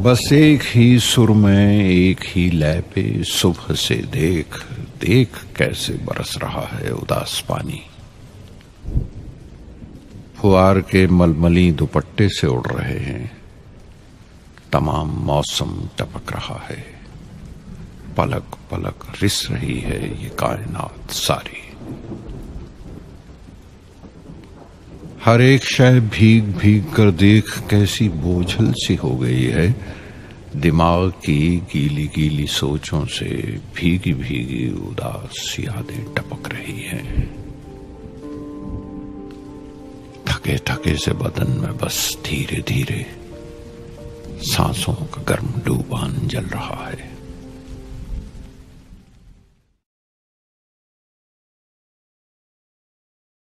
बस एक ही सुर में, एक ही लय पे सुबह से देख देख कैसे बरस रहा है उदास पानी। फुआर के मलमली दुपट्टे से उड़ रहे हैं। तमाम मौसम टपक रहा है। पलक पलक रिस रही है ये कायनात सारी। हर एक शय भीग भीग कर देख कैसी बोझल सी हो गई है। दिमाग की गीली गीली सोचों से भीगी भीगी उदास यादें टपक रही हैं। थके थके से बदन में बस धीरे धीरे सांसों का गर्म डूबान जल रहा है।